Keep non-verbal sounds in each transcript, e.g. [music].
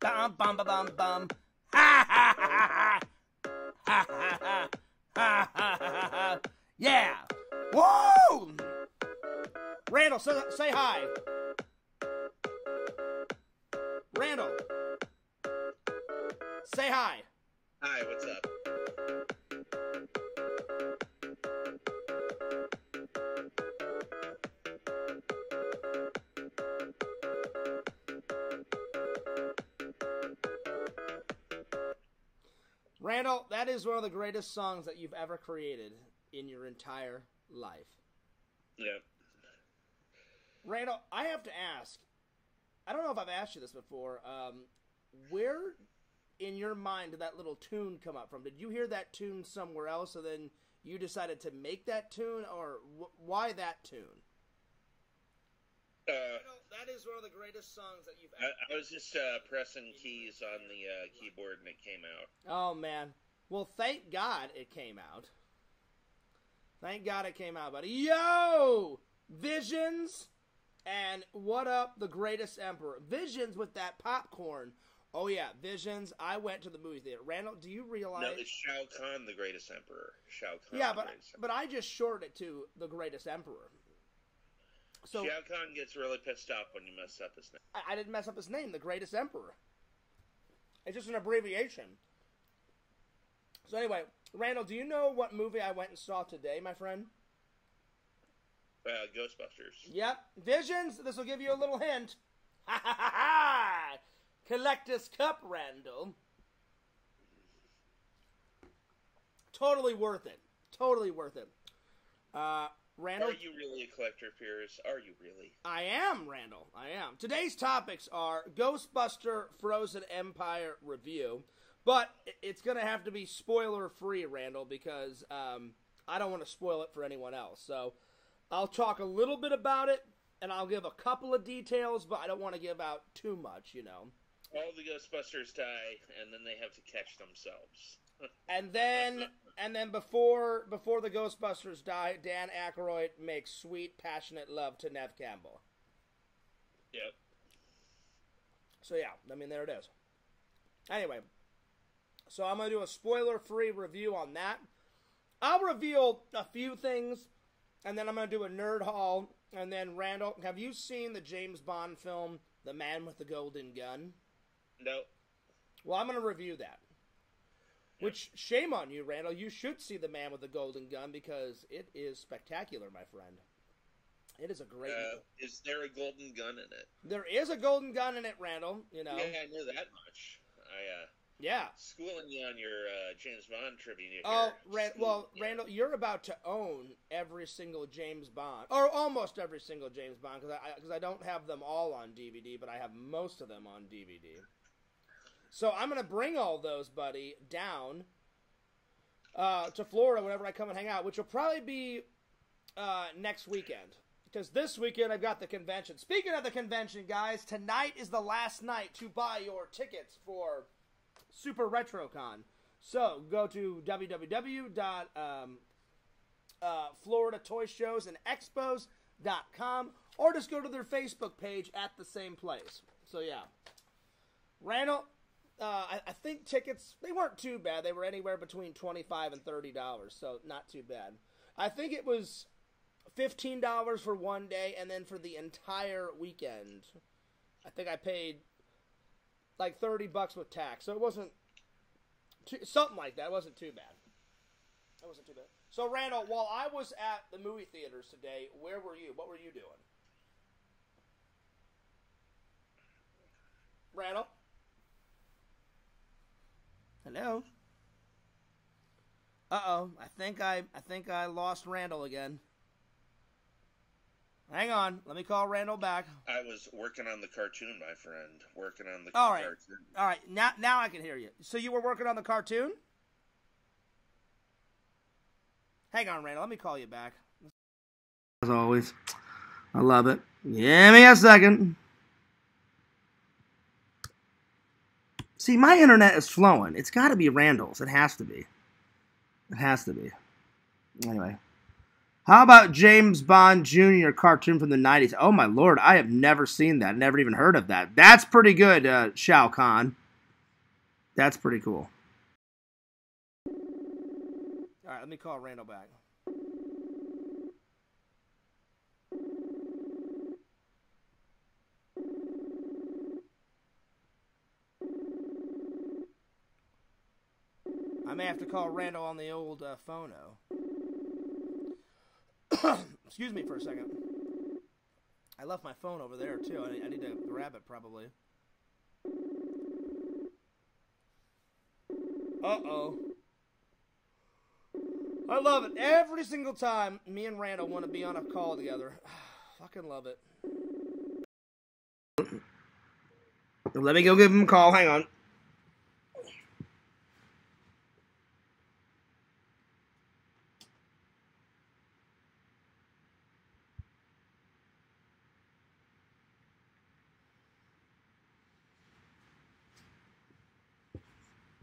Bum bum bum bum bum. Ha ha ha ha. Ha ha ha. Ha ha ha ha. Yeah. Whoa! Randall, say, say hi. Randall. Say hi. Hi, what's up? That is one of the greatest songs that you've ever created in your entire life. Yeah. Randall, I have to ask. I don't know if I've asked you this before. Um, where in your mind did that little tune come up from? Did you hear that tune somewhere else, and then you decided to make that tune, or wh- why that tune? Uh, that is one of the greatest songs that you've I, I was just uh, pressing keys on the uh, keyboard and it came out. Oh man. Well, thank God it came out. Thank God it came out, buddy. Yo, Visions, and what up, the greatest emperor? Visions with that popcorn. Oh yeah, Visions. I went to the movie theater. Randall, do you realize? No, it's Shao Kahn, the greatest emperor. Shao Kahn. yeah, but but I just shorted it to the greatest emperor. So Shao Kahn gets really pissed off when you mess up his name. I, I didn't mess up his name, the greatest emperor. It's just an abbreviation. So anyway, Randall, do you know what movie I went and saw today, my friend? Uh, Ghostbusters. Yep, Visions. This will give you a little hint. Ha ha ha ha! Collector's Cup, Randall. Totally worth it. Totally worth it. Uh, Randall. Are you really a collector, Pierce? Are you really? I am, Randall. I am. Today's topics are Ghostbuster Frozen Empire review, but it's going to have to be spoiler free, Randall, because um, I don't want to spoil it for anyone else. So I'll talk a little bit about it, and I'll give a couple of details, but I don't want to give out too much, you know. All the Ghostbusters die, and then they have to catch themselves. [laughs] And then, and then before before the Ghostbusters die, Dan Aykroyd makes sweet, passionate love to Neve Campbell. Yep. So yeah, I mean there it is. Anyway, so I'm gonna do a spoiler-free review on that. I'll reveal a few things, and then I'm gonna do a nerd haul. And then Randall, have you seen the James Bond film, The Man with the Golden Gun? No. Well, I'm gonna review that. Which shame on you, Randall. You should see The Man with the Golden Gun because it is spectacular, my friend. It is a great. Uh, is there a golden gun in it? there is a golden gun in it, Randall. You know. Yeah, I knew that much. I uh, yeah. schooling you on your uh, James Bond trivia. Oh, Schooling well, you. Randall, you're about to own every single James Bond, or almost every single James Bond, because I because I, don't have them all on DVD, but I have most of them on DVD. So I'm gonna bring all those, buddy, down uh, to Florida whenever I come and hang out, which will probably be uh, next weekend. Because this weekend I've got the convention. Speaking of the convention, guys, tonight is the last night to buy your tickets for Super RetroCon. So go to www. Um, uh, Florida Toy Shows and Expos.com or just go to their Facebook page at the same place. So yeah, Randall, uh, I, I think tickets they weren't too bad. They were anywhere between twenty five and thirty dollars, so not too bad. I think it was fifteen dollars for one day, and then for the entire weekend, I think I paid like thirty bucks with tax. So it wasn't too, something like that. It wasn't too bad. That wasn't too bad. So Randall, while I was at the movie theaters today, where were you? What were you doing? Randall? Hello? Uh oh. I think I I think I lost Randall again. Hang on. Let me call Randall back. I was working on the cartoon, my friend. Working on the All right. cartoon. All right. Now now I can hear you. So you were working on the cartoon? Hang on, Randall. Let me call you back. As always. I love it. Give me a second. See, my internet is flowing. It's got to be Randall's. It has to be. It has to be. Anyway. How about James Bond Jr. cartoon from the 90s? Oh my lord, I have never seen that. Never even heard of that. That's pretty good, uh, Shao Kahn. That's pretty cool. All right, let me call Randall back. I may have to call Randall on the old uh, phono. [coughs] Excuse me for a second. I left my phone over there too. I, need to grab it probably. Uh oh. I love it. Every single time me and Randall want to be on a call together. [sighs] Fucking love it. Let me go give him a call. Hang on.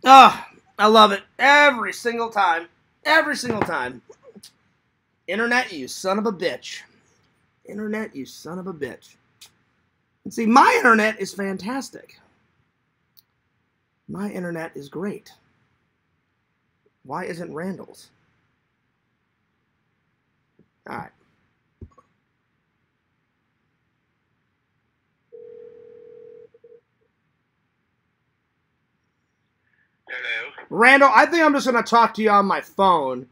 Oh, I love it every single time. Every single time. Internet, you son of a bitch. Internet, you son of a bitch. See, my internet is fantastic. My internet is great. Why isn't Randall's? All right. Hello. Randall, I think I'm just going to talk to you on my phone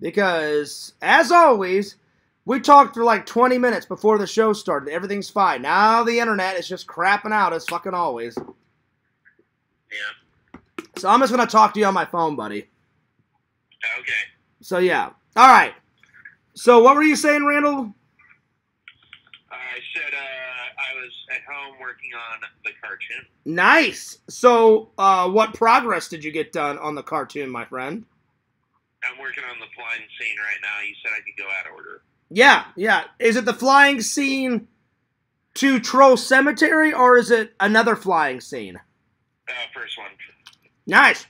because, as always, we talked for like 20 minutes before the show started. Everything's fine. Now the internet is just crapping out as fucking always. Yeah. So I'm just going to talk to you on my phone, buddy. Okay. So, yeah. All right. So, what were you saying, Randall? I said uh, I was at home working on the cartoon. Nice. So, uh, what progress did you get done on the cartoon, my friend? I'm working on the flying scene right now. You said I could go out of order. Yeah, yeah. Is it the flying scene to Troll Cemetery or is it another flying scene? Uh, first one. Nice.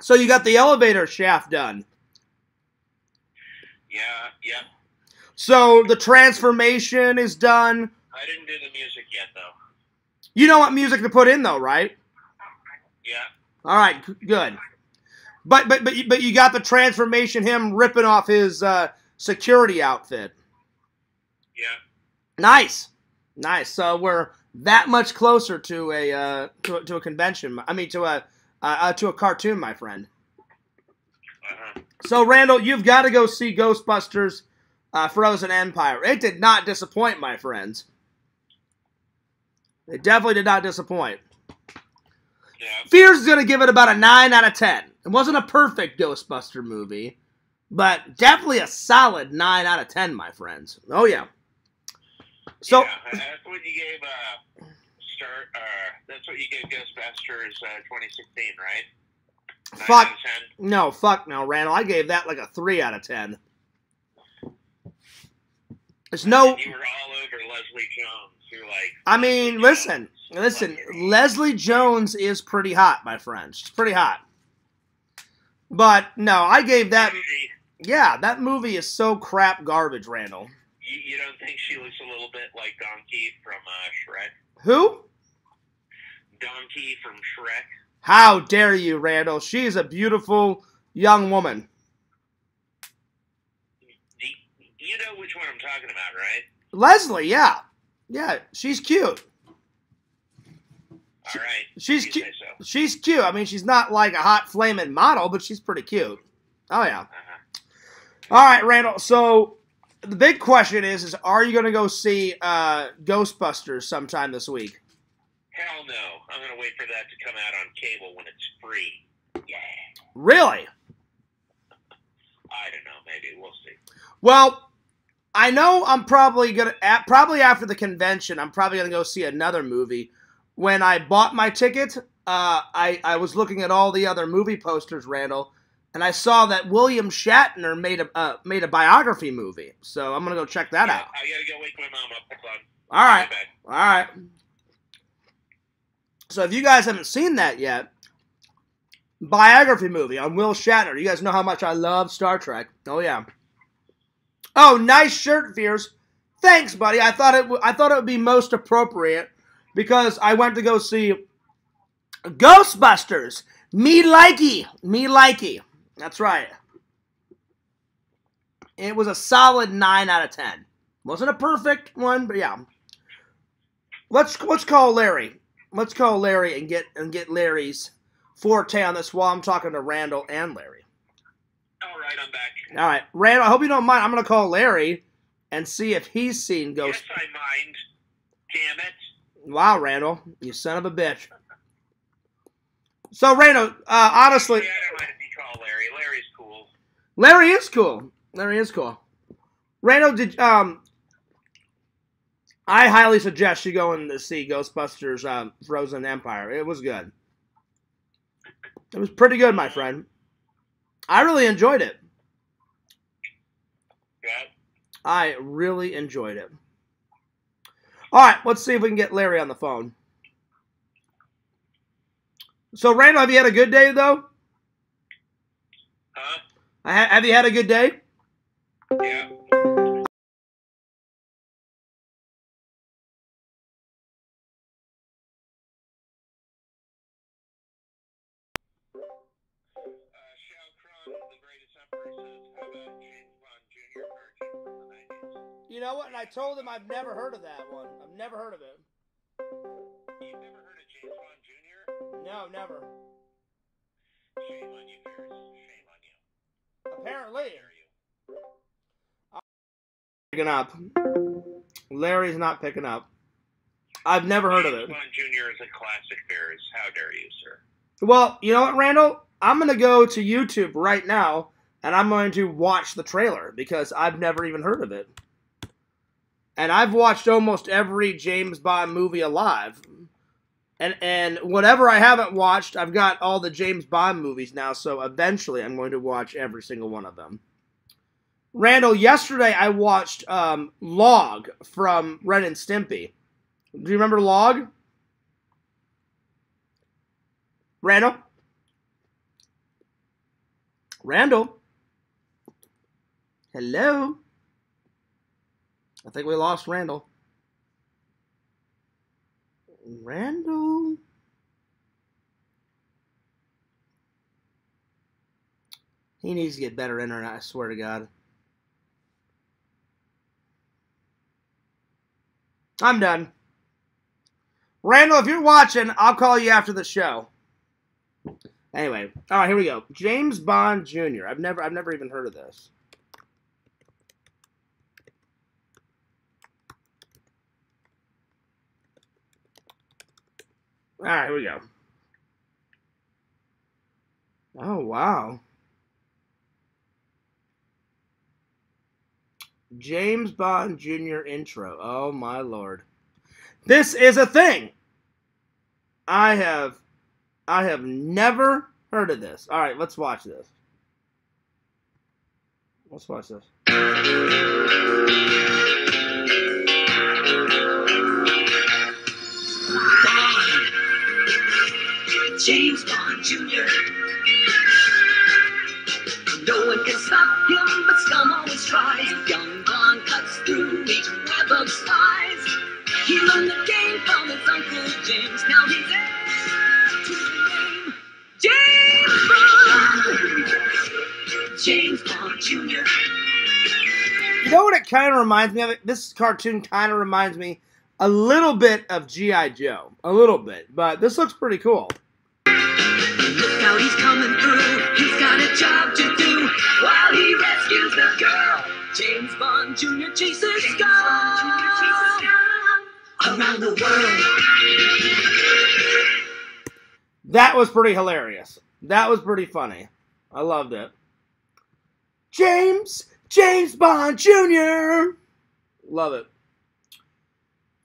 So you got the elevator shaft done. Yeah, yeah. So the transformation is done. I didn't do the music yet, though. You know what music to put in though, right? Yeah. All right, good. But but but you- but you got the transformation him ripping off his uh, security outfit. Yeah. Nice. Nice. So we're that much closer to a uh, to, a- to a convention. I mean to a uh, uh, to a cartoon, my friend. Uh-huh. So Randall, you've got to go see Ghostbusters uh, Frozen Empire. It did not disappoint, my friends. It definitely did not disappoint. Yeah. Fears is going to give it about a 9 out of 10. It wasn't a perfect Ghostbuster movie, but definitely a solid 9 out of 10, my friends. Oh, yeah. So, yeah, that's what you gave. Uh, Star. Uh, that's what you gave Ghostbusters uh, 2016, right? Fuck. out of 10? No, fuck no, Randall. I gave that like a 3 out of 10. There's no. You were all over Leslie Jones. You're like. I mean, listen, listen. Leslie Jones is pretty hot, my friend. She's pretty hot. But no, I gave that. Yeah, that movie is so crap garbage, Randall. You, you don't think she looks a little bit like Donkey from uh, Shrek? Who? Donkey from Shrek? How dare you, Randall? She's a beautiful young woman. Do you, know which one I'm talking about, right? Leslie, yeah. Yeah, she's cute. All right. She's cute. so. She's cute. I mean, she's not like a hot flaming model, but she's pretty cute. Oh yeah. Uh-huh. All right, Randall. So the big question is: is are you going to go see uh, Ghostbusters sometime this week? Hell no. I'm going to wait for that to come out on cable when it's free. Yeah. Really? I don't know. Maybe. We'll see. Well, I know I'm probably gonna at, probably after the convention. I'm probably gonna go see another movie. When I bought my ticket, uh, I I was looking at all the other movie posters, Randall, and I saw that William Shatner made a uh, made a biography movie. So I'm gonna go check that Yeah, out. I got to go wake my mom up. Hold on. All right. I'll be back. All right. So if you guys haven't seen that yet, biography movie on Will Shatner. You guys know how much I love Star Trek. Oh yeah. Oh, nice shirt, Fears. Thanks, buddy. I thought it. W- I thought it would be most appropriate because I went to go see Ghostbusters. Me likey, me likey. That's right. It was a solid nine out of ten. Wasn't a perfect one, but yeah. Let's let's call Larry. Let's call Larry and get and get Larry's forte on this while I'm talking to Randall and Larry. All right, I'm back. All right, Randall. I hope you don't mind. I'm gonna call Larry and see if he's seen Ghost. Yes, I mind. Damn it. Wow, Randall, you son of a bitch. So, Randall, uh, honestly, Yeah, I don't mind if you call Larry. Larry's cool. Larry is cool. Larry is cool. Randall, did um, I highly suggest you go and see Ghostbusters um, Frozen Empire. It was good. It was pretty good, my friend. I really enjoyed it. Yeah. I really enjoyed it. All right, let's see if we can get Larry on the phone. So, Randall, have you had a good day though? Huh? I ha- have you had a good day? Yeah. Know what? And I told him I've never heard of that one. I've never heard of it. You've never heard of James Bond Jr.? No, never. Shame on you, Pierce. Shame on you. Apparently. You? Picking up. Larry's not picking up. I've never heard of it. Bond Jr. is a classic, Bears. How dare you, sir? Well, you know what, Randall? I'm going to go to YouTube right now and I'm going to watch the trailer because I've never even heard of it. And I've watched almost every James Bond movie alive. And and whatever I haven't watched, I've got all the James Bond movies now, so eventually I'm going to watch every single one of them. Randall, yesterday I watched um, Log from Ren and Stimpy. Do you remember Log? Randall? Randall? Hello? I think we lost Randall. Randall? He needs to get better internet, I swear to God. I'm done. Randall, if you're watching, I'll call you after the show. Anyway, all right, here we go. James Bond Jr. I've never, I've never even heard of this. All right, here we go. Oh wow. James Bond Jr. intro. Oh my lord. This is a thing. I have I have never heard of this. All right, let's watch this. Let's watch this. James Bond Jr. No one can stop him, but scum always tries. Young Bond cuts through each web of spies. He learned the game from his uncle James. Now he's heir. James Bond. James Bond Jr. You know what it kind of reminds me of? This cartoon kind of reminds me a little bit of G.I. Joe. A little bit. But this looks pretty cool. Jr. chases scum around the world. That was pretty hilarious. That was pretty funny. I loved it. James, James Bond Jr. Love it.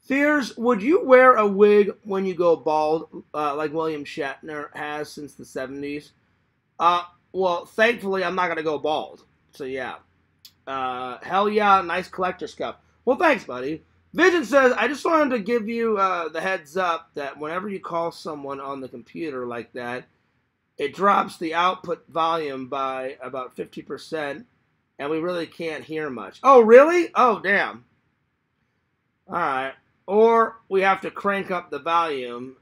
Fears, would you wear a wig when you go bald, uh, like William Shatner has since the 70s? Uh, well, thankfully, I'm not going to go bald. So, yeah. Uh, hell yeah, nice collector's cup. Well, thanks, buddy. Vision says, I just wanted to give you uh, the heads up that whenever you call someone on the computer like that, it drops the output volume by about 50%, and we really can't hear much. Oh, really? Oh, damn. All right. Or we have to crank up the volume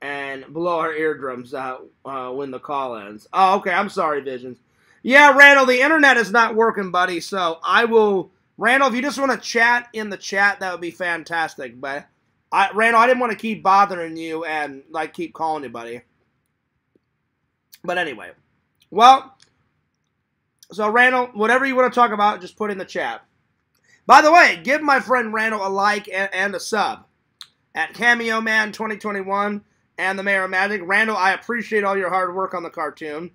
and blow our eardrums out uh, when the call ends. Oh, okay. I'm sorry, Visions. Yeah, Randall, the internet is not working, buddy. So I will, Randall, if you just want to chat in the chat, that would be fantastic. But I, Randall, I didn't want to keep bothering you and like keep calling you, buddy. But anyway, well, so Randall, whatever you want to talk about, just put in the chat. By the way, give my friend Randall a like and, and a sub at Cameo Man 2021 and the Mayor of Magic. Randall, I appreciate all your hard work on the cartoon.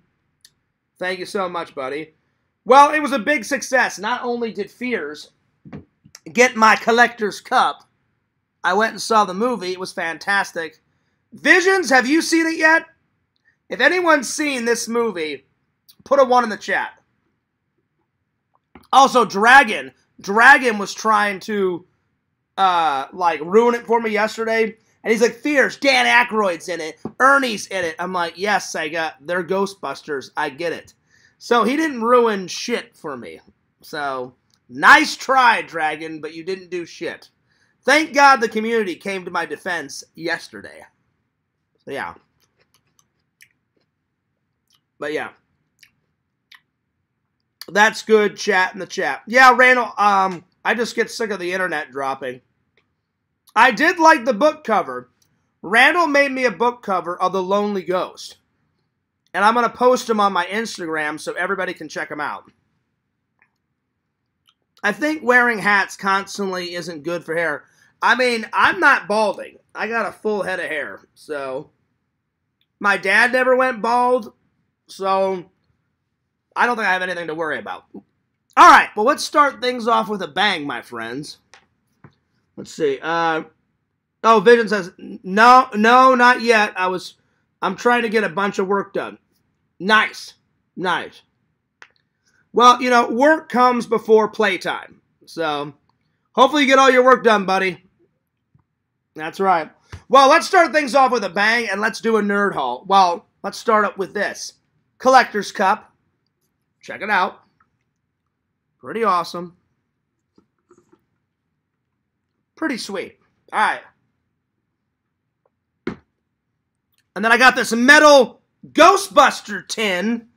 Thank you so much, buddy. Well, it was a big success. Not only did Fears get my collector's cup, I went and saw the movie. It was fantastic. Visions, have you seen it yet? If anyone's seen this movie, put a one in the chat. Also, Dragon. Dragon was trying to uh like ruin it for me yesterday. And he's like, Fears. Dan Aykroyd's in it, Ernie's in it. I'm like, yes, I got they're Ghostbusters. I get it. So he didn't ruin shit for me. So nice try, Dragon, but you didn't do shit. Thank God the community came to my defense yesterday. So yeah. But yeah. That's good chat in the chat. Yeah, Randall, um, I just get sick of the internet dropping. I did like the book cover. Randall made me a book cover of The Lonely Ghost. And I'm going to post them on my Instagram so everybody can check them out. I think wearing hats constantly isn't good for hair. I mean, I'm not balding. I got a full head of hair. So, my dad never went bald. So, I don't think I have anything to worry about. All right, well, let's start things off with a bang, my friends. Let's see. Uh, oh, Vision says no, no, not yet. I was, I'm trying to get a bunch of work done. Nice, nice. Well, you know, work comes before playtime. So, hopefully, you get all your work done, buddy. That's right. Well, let's start things off with a bang and let's do a nerd haul. Well, let's start up with this Collector's Cup. Check it out. Pretty awesome. Pretty sweet. All right. And then I got this metal Ghostbuster tin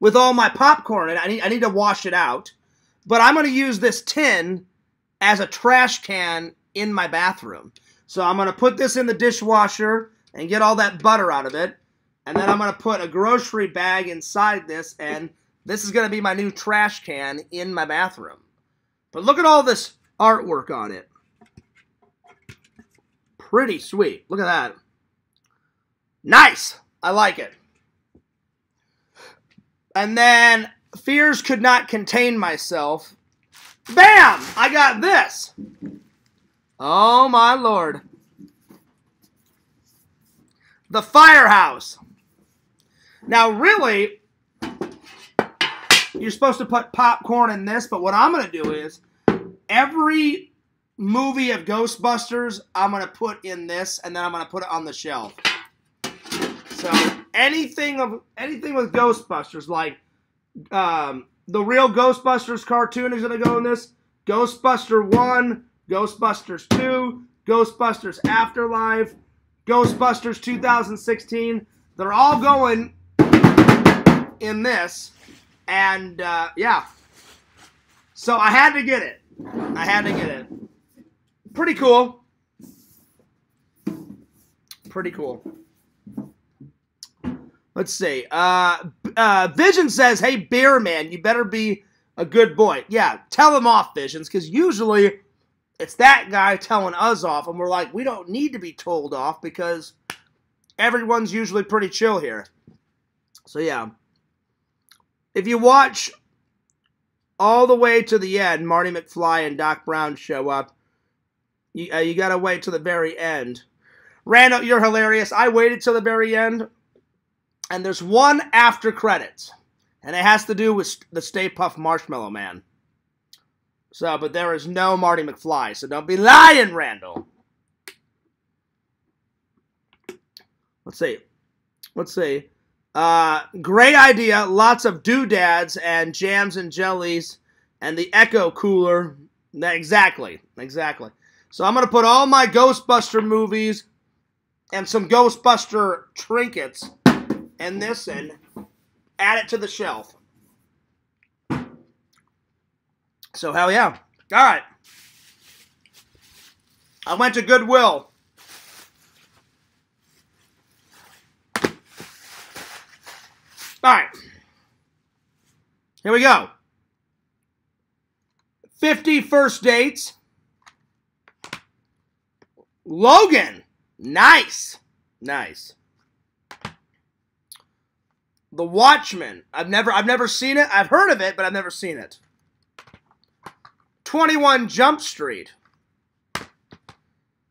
with all my popcorn, and I need, I need to wash it out. But I'm going to use this tin as a trash can in my bathroom. So I'm going to put this in the dishwasher and get all that butter out of it. And then I'm going to put a grocery bag inside this, and this is going to be my new trash can in my bathroom. But look at all this artwork on it. Pretty sweet. Look at that. Nice. I like it. And then fears could not contain myself. Bam! I got this. Oh my lord. The firehouse. Now, really, you're supposed to put popcorn in this, but what I'm going to do is every movie of Ghostbusters, I'm going to put in this, and then I'm going to put it on the shelf. So anything of anything with Ghostbusters, like um, the real Ghostbusters cartoon is going to go in this. Ghostbuster One, Ghostbusters Two, Ghostbusters Afterlife, Ghostbusters 2016. They're all going in this, and uh, yeah. So I had to get it. I had to get it. Pretty cool. Pretty cool. Let's see. Uh, uh, Vision says, "Hey, Beer Man, you better be a good boy." Yeah, tell him off, Visions, because usually it's that guy telling us off, and we're like, we don't need to be told off because everyone's usually pretty chill here. So yeah, if you watch all the way to the end, Marty McFly and Doc Brown show up. You, uh, you gotta wait till the very end. Randall, you're hilarious. I waited till the very end and there's one after credits, and it has to do with the Stay Puft Marshmallow Man. So, but there is no Marty McFly, so don't be lying, Randall. Let's see. Let's see. Uh, great idea. Lots of doodads and jams and jellies and the Ecto Cooler. Exactly. Exactly. So I'm going to put all my Ghostbuster movies and some Ghostbuster trinkets in this and add it to the shelf. So hell yeah. All right. I went to Goodwill. All right. Here we go. 50 first dates. Logan. Nice. Nice. The Watchmen. I've never I've never seen it. I've heard of it, but I've never seen it. 21 Jump Street.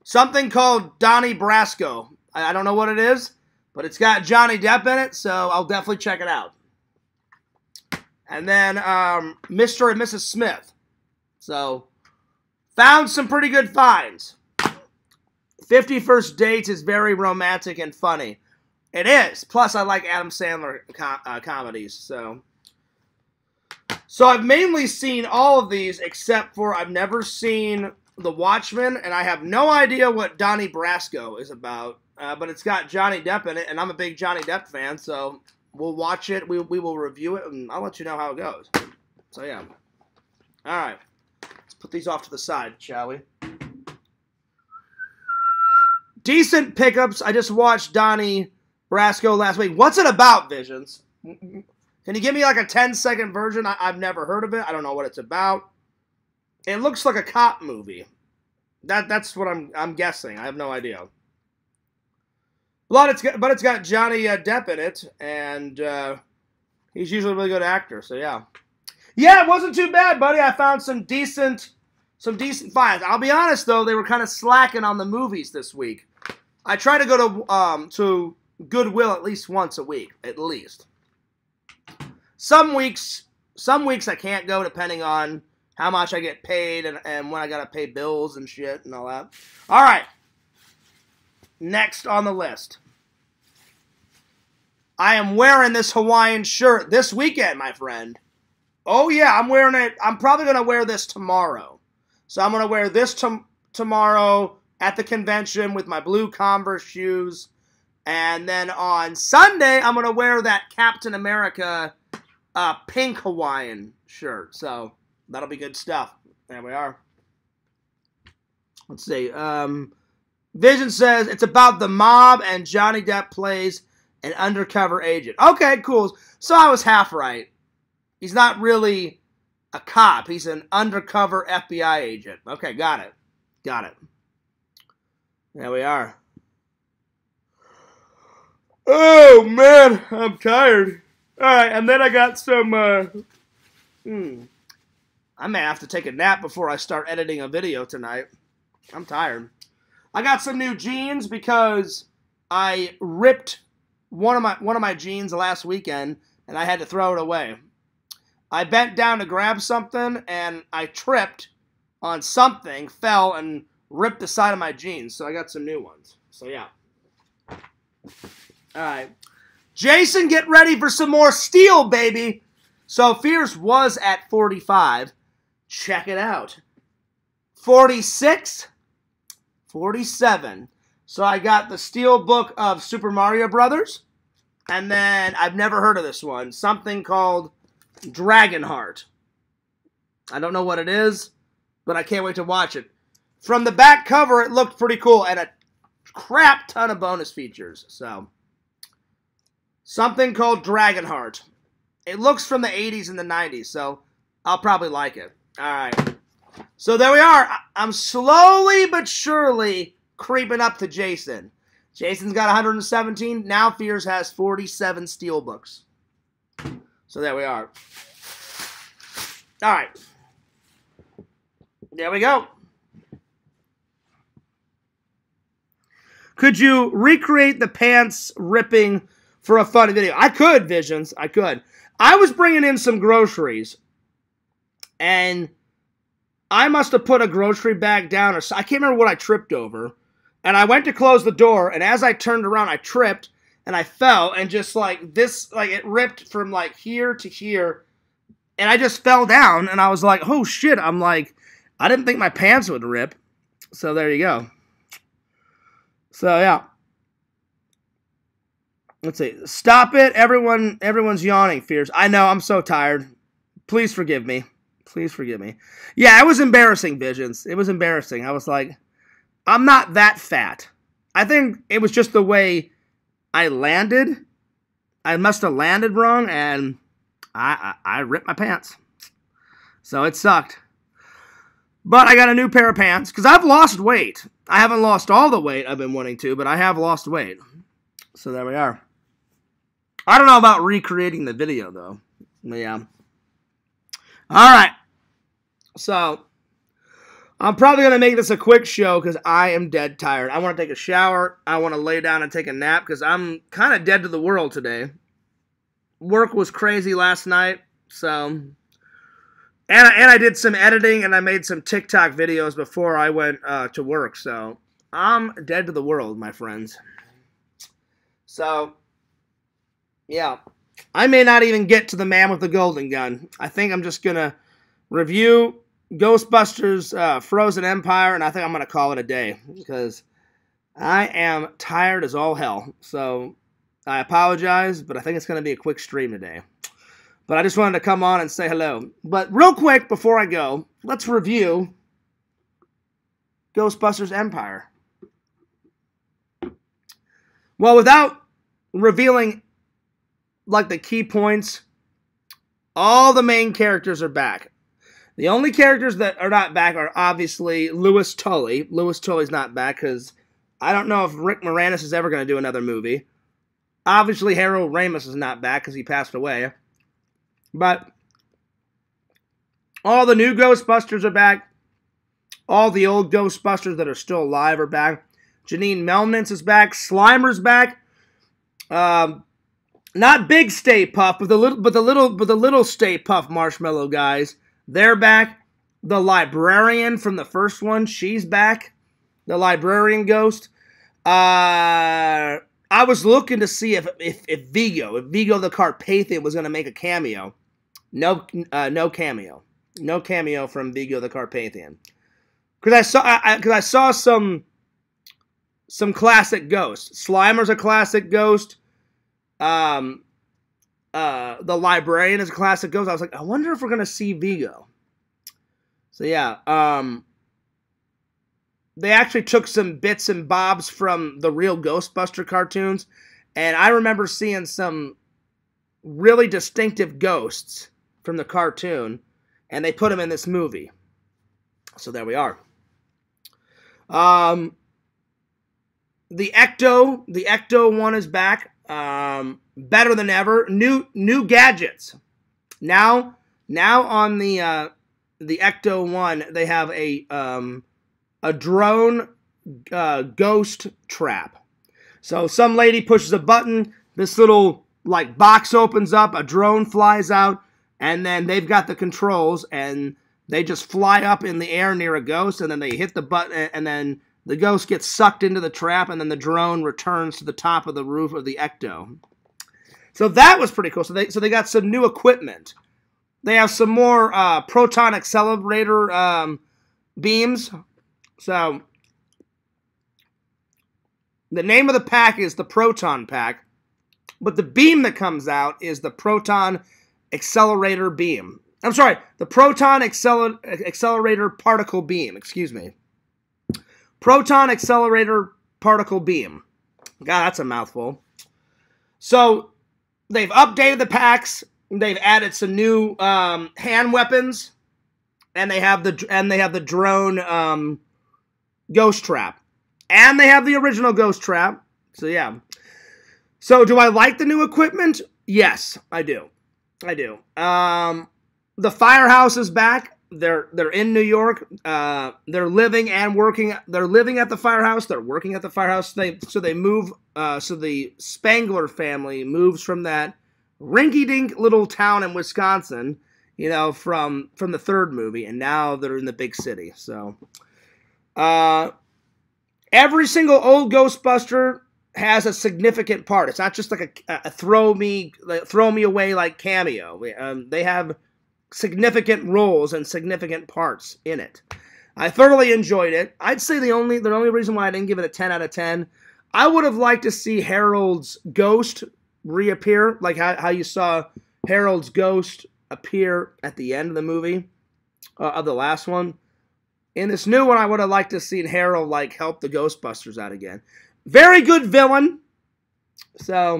Something called Donnie Brasco. I, I don't know what it is, but it's got Johnny Depp in it, so I'll definitely check it out. And then um, Mr. and Mrs. Smith. So, found some pretty good finds. 50 First Dates is very romantic and funny. It is. Plus, I like Adam Sandler com- uh, comedies. So, so I've mainly seen all of these, except for I've never seen The Watchmen, and I have no idea what Donnie Brasco is about. Uh, but it's got Johnny Depp in it, and I'm a big Johnny Depp fan, so we'll watch it. We, we will review it, and I'll let you know how it goes. So yeah. All right. Let's put these off to the side, shall we? Decent pickups. I just watched Donnie Brasco last week. What's it about, Visions? Can you give me like a 10 second version? I- have never heard of it. I don't know what it's about. It looks like a cop movie. That that's what I'm I'm guessing. I have no idea. But it's got, but it's got Johnny uh, Depp in it, and uh, he's usually a really good actor. So yeah, yeah, it wasn't too bad, buddy. I found some decent some decent finds. I'll be honest though, they were kind of slacking on the movies this week. I try to go to um, to Goodwill at least once a week, at least. Some weeks, some weeks I can't go depending on how much I get paid and, and when I gotta pay bills and shit and all that. All right. Next on the list. I am wearing this Hawaiian shirt this weekend, my friend. Oh yeah, I'm wearing it. I'm probably gonna wear this tomorrow. So I'm gonna wear this to- tomorrow at the convention with my blue Converse shoes. And then on Sunday, I'm going to wear that Captain America uh, pink Hawaiian shirt. So that'll be good stuff. There we are. Let's see. Um, Vision says it's about the mob and Johnny Depp plays an undercover agent. Okay, cool. So I was half right. He's not really a cop, he's an undercover FBI agent. Okay, got it. Got it. There we are. Oh man, I'm tired. All right, and then I got some. Uh, hmm. I may have to take a nap before I start editing a video tonight. I'm tired. I got some new jeans because I ripped one of my one of my jeans last weekend and I had to throw it away. I bent down to grab something and I tripped on something, fell and ripped the side of my jeans, so I got some new ones. So yeah. All right. Jason, get ready for some more steel, baby. So Fears was at 45. Check it out. 46, 47. So I got the steel book of Super Mario Brothers. And then I've never heard of this one. Something called Dragonheart. I don't know what it is, but I can't wait to watch it. From the back cover, it looked pretty cool and a crap ton of bonus features. So, something called Dragonheart. It looks from the 80s and the 90s, so I'll probably like it. All right. So there we are. I'm slowly but surely creeping up to Jason. Jason's got 117. Now Fears has 47 steelbooks. So there we are. All right. There we go. Could you recreate the pants ripping for a funny video? I could, Visions. I could. I was bringing in some groceries, and I must have put a grocery bag down, or I can't remember what I tripped over. And I went to close the door, and as I turned around, I tripped, and I fell and just like this like it ripped from like here to here and I just fell down and I was like, "Oh shit." I'm like I didn't think my pants would rip. So there you go. So yeah. Let's see. Stop it. Everyone everyone's yawning, Fears. I know, I'm so tired. Please forgive me. Please forgive me. Yeah, it was embarrassing, Visions. It was embarrassing. I was like, I'm not that fat. I think it was just the way I landed. I must have landed wrong, and I, I, I ripped my pants. So it sucked. But I got a new pair of pants because I've lost weight. I haven't lost all the weight I've been wanting to, but I have lost weight. So there we are. I don't know about recreating the video though. Yeah. All right. So I'm probably going to make this a quick show because I am dead tired. I want to take a shower. I want to lay down and take a nap because I'm kind of dead to the world today. Work was crazy last night. So. And I, and I did some editing and I made some TikTok videos before I went uh, to work. So I'm dead to the world, my friends. So, yeah. I may not even get to the man with the golden gun. I think I'm just going to review Ghostbusters uh, Frozen Empire, and I think I'm going to call it a day because I am tired as all hell. So I apologize, but I think it's going to be a quick stream today. But I just wanted to come on and say hello. But real quick before I go, let's review Ghostbusters Empire. Well, without revealing like the key points, all the main characters are back. The only characters that are not back are obviously Louis Tully. Louis Tully's not back because I don't know if Rick Moranis is ever going to do another movie. Obviously, Harold Ramis is not back because he passed away. But all the new Ghostbusters are back. All the old Ghostbusters that are still alive are back. Janine Melnitz is back. Slimer's back. Um, not big Stay Puft, but the little, but the little, but the little Stay Puft Marshmallow guys. They're back. The librarian from the first one, she's back. The librarian ghost. Uh, I was looking to see if if, if Vigo, if Vigo the Carpathian was going to make a cameo. No, uh, no cameo, no cameo from Vigo the Carpathian. Because I saw, because I, I, saw some, some classic ghosts. Slimer's a classic ghost. Um, uh, the librarian is a classic ghost. I was like, I wonder if we're gonna see Vigo. So yeah, um, they actually took some bits and bobs from the real Ghostbuster cartoons, and I remember seeing some really distinctive ghosts from the cartoon, and they put them in this movie. So there we are. Um, the Ecto, the Ecto one is back, um, better than ever. New new gadgets. Now, now on the uh, the Ecto one, they have a um, a drone uh, ghost trap. So some lady pushes a button, this little like box opens up, a drone flies out, and then they've got the controls and they just fly up in the air near a ghost and then they hit the button and then the ghost gets sucked into the trap and then the drone returns to the top of the roof of the ecto. So that was pretty cool. So they so they got some new equipment. They have some more uh, proton accelerator um, beams so, the name of the pack is the Proton Pack, but the beam that comes out is the Proton Accelerator Beam. I'm sorry, the Proton Acceler- Accelerator Particle Beam, excuse me. Proton Accelerator Particle Beam. God, that's a mouthful. So, they've updated the packs. They've added some new um, hand weapons, and they have the and they have the drone um, Ghost Trap. And they have the original Ghost Trap. So, yeah. So, do I like the new equipment? Yes, I do. I do. Um, the firehouse is back. They're they're in New York. Uh, they're living and working. They're living at the firehouse. They're working at the firehouse. They so they move. Uh, so the Spangler family moves from that rinky-dink little town in Wisconsin, you know, from from the third movie, and now they're in the big city. So uh, every single old Ghostbuster has a significant part. It's not just like a, a throw me like, throw me away like cameo. Um, they have significant roles and significant parts in it. I thoroughly enjoyed it. I'd say the only the only reason why I didn't give it a 10 out of 10, I would have liked to see Harold's ghost reappear, like how, how you saw Harold's ghost appear at the end of the movie, uh, of the last one. In this new one, I would have liked to seen Harold like help the Ghostbusters out again. Very good villain. So,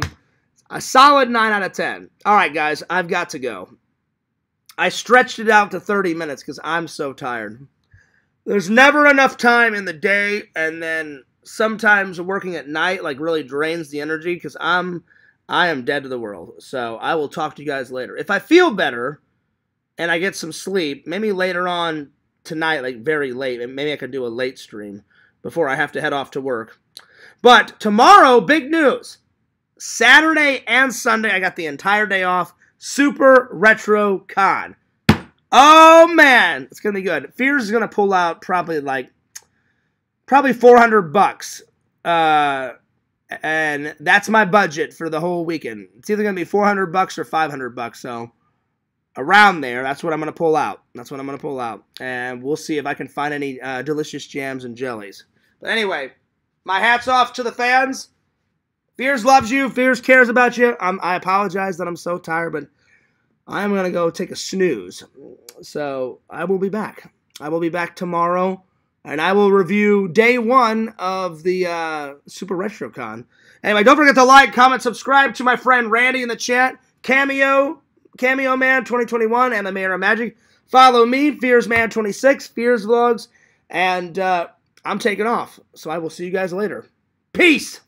a solid 9 out of 10. All right, guys, I've got to go. I stretched it out to 30 minutes because I'm so tired. There's never enough time in the day, and then sometimes working at night like really drains the energy because I'm I am dead to the world. So I will talk to you guys later. If I feel better and I get some sleep, maybe later on tonight, like very late, and maybe I could do a late stream before I have to head off to work. But tomorrow, big news. Saturday and Sunday, I got the entire day off. Super Retro Con. Oh man, it's gonna be good. Fears is gonna pull out probably like probably 400 bucks. Uh, and that's my budget for the whole weekend. It's either gonna be 400 bucks or 500 bucks. So around there, that's what I'm gonna pull out. That's what I'm gonna pull out, and we'll see if I can find any uh, delicious jams and jellies. But anyway, my hats off to the fans. Fears loves you. Fears cares about you. I'm, I apologize that I'm so tired, but I'm going to go take a snooze. So I will be back. I will be back tomorrow, and I will review day one of the uh, Super Retro Con. Anyway, don't forget to like, comment, subscribe to my friend Randy in the chat. Cameo, Cameo Man 2021, and the Mayor of Magic. Follow me, Fears Man 26, Fears Vlogs, and uh, I'm taking off. So I will see you guys later. Peace!